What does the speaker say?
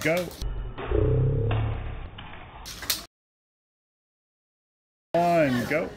Go. One, go.